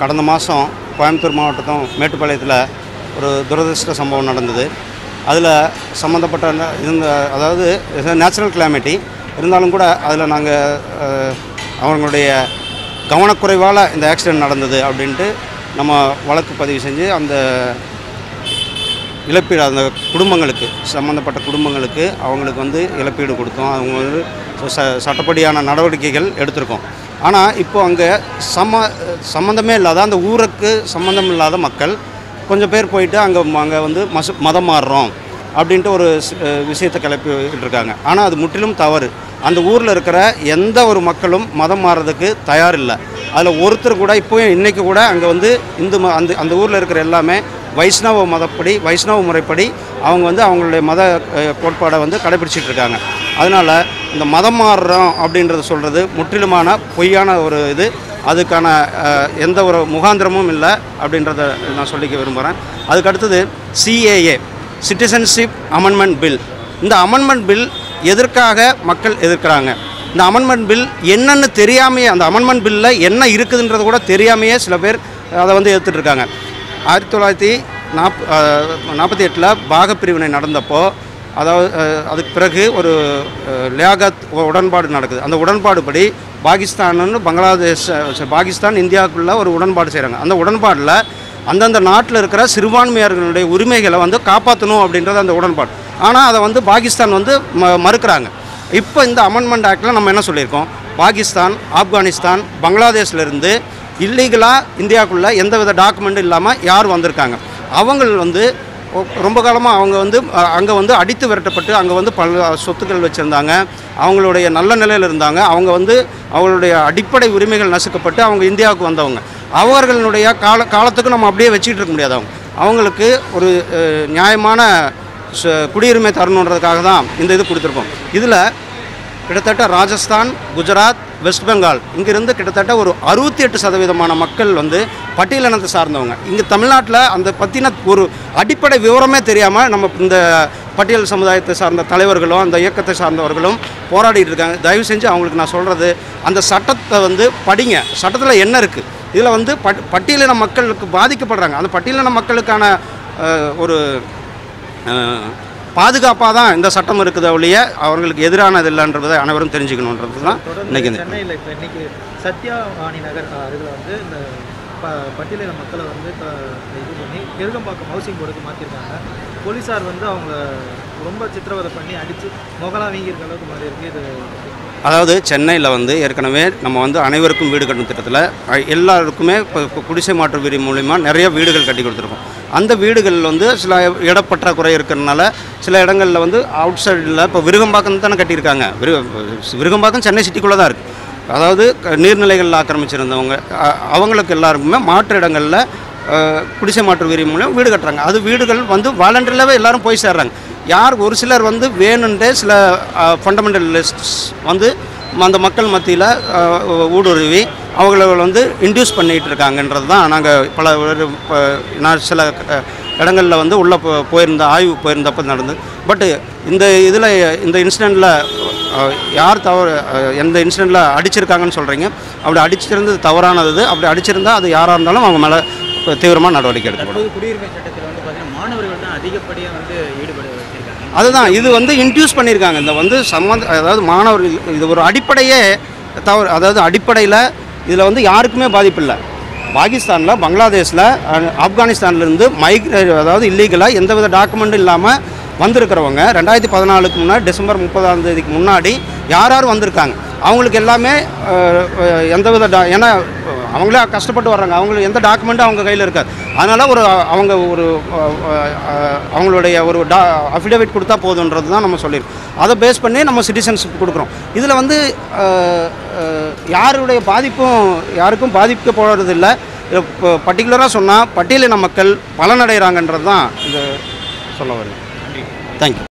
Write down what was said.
கடந்த மாதம் கோயம்புத்தூர் மாவட்டத்தும் மேட்டுப்பாளையத்தில் ஒரு துரதிருஷ்ட சம்பவம் நடந்தது. அதில் சம்மந்தப்பட்ட இருந்த அதாவது நேச்சுரல் கிளாமிட்டி இருந்தாலும் கூட அதில் நாங்கள் அவங்களுடைய கவனக்குறைவால் இந்த ஆக்சிடெண்ட் நடந்தது அப்படின்ட்டு நம்ம வழக்கு பதிவு செஞ்சு அந்த இழப்பீடு அந்த குடும்பங்களுக்கு சம்மந்தப்பட்ட குடும்பங்களுக்கு அவங்களுக்கு வந்து இழப்பீடு கொடுத்தோம். அவங்க வந்து ச சட்டப்படியான நடவடிக்கைகள் எடுத்திருக்கோம். ஆனால் இப்போ அங்கே சம்ம சம்மந்தமே இல்லாத அந்த ஊருக்கு சம்மந்தம் இல்லாத மக்கள் கொஞ்சம் பேர் போயிட்டு அங்கே அங்கே வந்து மச மதம் மாறுறோம் அப்படின்ட்டு ஒரு விஷயத்தை கிளப்பிட்டு இருக்காங்க. ஆனால் அது முற்றிலும் தவறு. அந்த ஊரில் இருக்கிற எந்த ஒரு மக்களும் மதம் மாறுறதுக்கு தயார் இல்லை அதில் ஒருத்தர் கூட இப்போயும் இன்றைக்கி கூட அங்கே வந்து இந்து ம அந்த அந்த ஊரில் இருக்கிற எல்லாமே வைஷ்ணவ மதப்படி வைஷ்ணவ முறைப்படி அவங்க வந்து அவங்களுடைய மத கோட்பாடை வந்து கடைபிடிச்சிட்டு இருக்காங்க. அதனால் இந்த மதம் மாறுறோம் அப்படின்றத சொல்கிறது முற்றிலுமான பொய்யான ஒரு இது. அதுக்கான எந்த ஒரு முகாந்திரமும் இல்லை அப்படின்றத நான் சொல்லிக்க விரும்புகிறேன் அதுக்கு அடுத்தது சிஏஏ சிட்டிசன்ஷிப் அமெண்ட்மெண்ட் பில் இந்த அமெண்ட்மெண்ட் பில் எதற்காக மக்கள் எதிர்க்கிறாங்க? இந்த அமெண்ட்மெண்ட் பில் என்னென்னு தெரியாமையே அந்த அமெண்ட்மெண்ட் பில்லில் என்ன இருக்குதுன்றது கூட தெரியாமையே சில பேர் அதை வந்து எதிர்த்துட்டு இருக்காங்க ஆயிரத்தி தொள்ளாயிரத்தி நாப் நாற்பத்தி எட்டில் பாகப்பிரிவினை நடந்தப்போ அதாவது அதுக்கு பிறகு ஒரு லியாகத் உடன்பாடு நடக்குது. அந்த உடன்பாடு படி பாகிஸ்தானுன்னு பங்களாதேஷ் பாகிஸ்தான் இந்தியாவுக்குள்ள ஒரு உடன்பாடு செய்கிறாங்க அந்த உடன்பாடில் அந்தந்த நாட்டில் இருக்கிற சிறுபான்மையர்களுடைய உரிமைகளை வந்து காப்பாற்றணும் அப்படின்றது அந்த உடன்பாடு. ஆனால் அதை வந்து பாகிஸ்தான் வந்து ம மறுக்கிறாங்க. இப்போ இந்த அமெண்ட்மெண்ட் ஆக்டில் நம்ம என்ன சொல்லியிருக்கோம்? பாகிஸ்தான் ஆப்கானிஸ்தான் பங்களாதேஷ்லேருந்து இல்லீகலாக இந்தியாவுக்குள்ளே எந்தவித டாக்குமெண்ட்டும் இல்லாமல் யார் வந்திருக்காங்க? அவங்கள் வந்து ரொம்ப காலமாக அவங்க வந்து அங்கே வந்து அடித்து விரட்டப்பட்டு அங்கே வந்து பல சொத்துக்கள் வச்சுருந்தாங்க. அவங்களுடைய நல்ல நிலையில் இருந்தாங்க. அவங்க வந்து அவங்களுடைய அடிப்படை உரிமைகள் நசுக்கப்பட்டு அவங்க இந்தியாவுக்கு வந்தவங்க. அவர்களுடைய கால காலத்துக்கு நம்ம அப்படியே வச்சுக்கிட்டு இருக்க முடியாது அவங்க. அவங்களுக்கு ஒரு நியாயமான ச- குடியுரிமை தரணுன்றதுக்காக தான் இந்த இது கொடுத்துருக்கோம். இதில் கிட்டத்தட்ட ராஜஸ்தான் குஜராத் வெஸ்ட் பெங்கால் இங்கிருந்து கிட்டத்தட்ட ஒரு அறுபத்தி எட்டு சதவீதமான மக்கள் வந்து பட்டியலினத்தை சார்ந்தவங்க. இங்கே தமிழ்நாட்டில் அந்த பற்றின ஒரு அடிப்படை விவரமே தெரியாமல் நம்ம இந்த பட்டியல் சமுதாயத்தை சார்ந்த தலைவர்களும் அந்த இயக்கத்தை சார்ந்தவர்களும் போராடிட்டு இருக்காங்க. தயவு செஞ்சு அவங்களுக்கு நான் சொல்கிறது அந்த சட்டத்தை வந்து படிங்க. சட்டத்தில் என்ன இருக்குது இதில் வந்து பட் பட்டியலின மக்களுக்கு பாதிக்கப்படுறாங்க. அந்த பட்டியலின மக்களுக்கான ஒரு பாதுகாப்பாக தான் இந்த சட்டம் இருக்குது ஒழிய அவர்களுக்கு எதிரானது இல்லைன்றதை அனைவரும் தெரிஞ்சுக்கணுன்றது தான் இந்த சென்னையில் இப்போ இன்னைக்கு சத்யா வாணி நகர் அதில் வந்து இந்த ப பட்டியலின மக்களை வந்து இது பண்ணி பெருகம்பாக்கம் ஹவுசிங் போர்டுக்கு மாற்றிருக்காங்க போலீஸார் வந்து அவங்க ரொம்ப சித்திரவதை பண்ணி அடித்து முகலாம் வீங்கியிருக்க அளவுக்கு மாறி இருக்கு. இது அதாவது சென்னையில் வந்து ஏற்கனவே நம்ம வந்து அனைவருக்கும் வீடு கட்டும் திட்டத்தில் எல்லாருக்குமே இப்போ குடிசை மாற்று விதி மூலிமா நிறைய வீடுகள் கட்டி கொடுத்துருக்கோம். அந்த வீடுகள் வந்து சில இடப்பற்றாக்குறை இருக்கிறதுனால சில இடங்களில் வந்து அவுட் சைடில் இப்போ விருகம்பாக்கம் தானே கட்டியிருக்காங்க. விரு விருகம்பாக்கம் சென்னை சிட்டிக்குள்ளே தான் இருக்குது அதாவது நீர்நிலைகளில் ஆக்கிரமிச்சிருந்தவங்க அவங்களுக்கு எல்லாருக்குமே மாற்று இடங்களில் குடிசை மாற்று விதி மூலம் வீடு கட்டுறாங்க. அது வீடுகள் வந்து வாலண்டரியாகவே எல்லாரும் போய் சேர்றாங்க. யார் ஒரு சிலர் வந்து வேணுன்றே சில ஃபண்டமெண்டலிஸ்ட்ஸ் வந்து அந்த மக்கள் மத்தியில் ஊடுருவி அவங்கள வந்து இன்டியூஸ் பண்ணிகிட்டு இருக்காங்கன்றது தான் நாங்கள் பல நான் சில இடங்களில் வந்து உள்ளே போ போயிருந்த ஆய்வு போயிருந்தப்போ நடந்தது. பட்டு இந்த இதில் இந்த இன்சிடெண்ட்டில் யார் தவறு எந்த இன்சிடெண்ட்டில் அடிச்சிருக்காங்கன்னு சொல்கிறீங்க அப்படி அடிச்சிருந்தது தவறானது. அப்படி அடிச்சிருந்தா அது யாராக இருந்தாலும் அவங்க மேலே தீவிரமாக நடவடிக்கை எடுக்கப்படும். குடியுரிமை சட்டத்தில் வந்து பார்த்தீங்கன்னா மாணவர்கள் தான் அதிகப்படியாக வந்து ஈடுபட அதுதான். இது வந்து இன்ட்யூஸ் பண்ணியிருக்காங்க. இந்த வந்து சம்மந்த அதாவது மாணவர்கள் இது ஒரு அடிப்படையே தவறு அதாவது அடிப்படையில் இதில் வந்து யாருக்குமே பாதிப்பு இல்லை. பாகிஸ்தானில் பங்களாதேஷில் ஆப்கானிஸ்தான்லேருந்து மைக்ரே அதாவது இல்லீகலாக எந்தவித டாக்குமெண்ட்டும் இல்லாமல் வந்திருக்கிறவங்க ரெண்டாயிரத்தி பதினாலுக்கு முன்னாடி டிசம்பர் முப்பதாம் தேதிக்கு முன்னாடி யார் யார் வந்திருக்காங்க? அவங்களுக்கு எல்லாமே எந்தவித டா ஏன்னா அவங்களே கஷ்டப்பட்டு வர்றாங்க. அவங்களுக்கு எந்த டாக்குமெண்ட்டும் அவங்க கையில் இருக்காது. அதனால் ஒரு அவங்க ஒரு அவங்களுடைய ஒரு டா அஃபிடேவிட் கொடுத்தா போதுன்றது தான் நம்ம சொல்லியிருக்கோம். அதை பேஸ் பண்ணி நம்ம சிட்டிசன்ஷிப் கொடுக்குறோம். இதில் வந்து யாருடைய பாதிப்பும் யாருக்கும் பாதிக்க போகிறது இல்லை. இப்போ பர்டிகுலராக சொன்னால் பட்டியலின மக்கள் பலனடைகிறாங்கன்றது தான் இது சொல்ல வரேன். தேங்க்யூ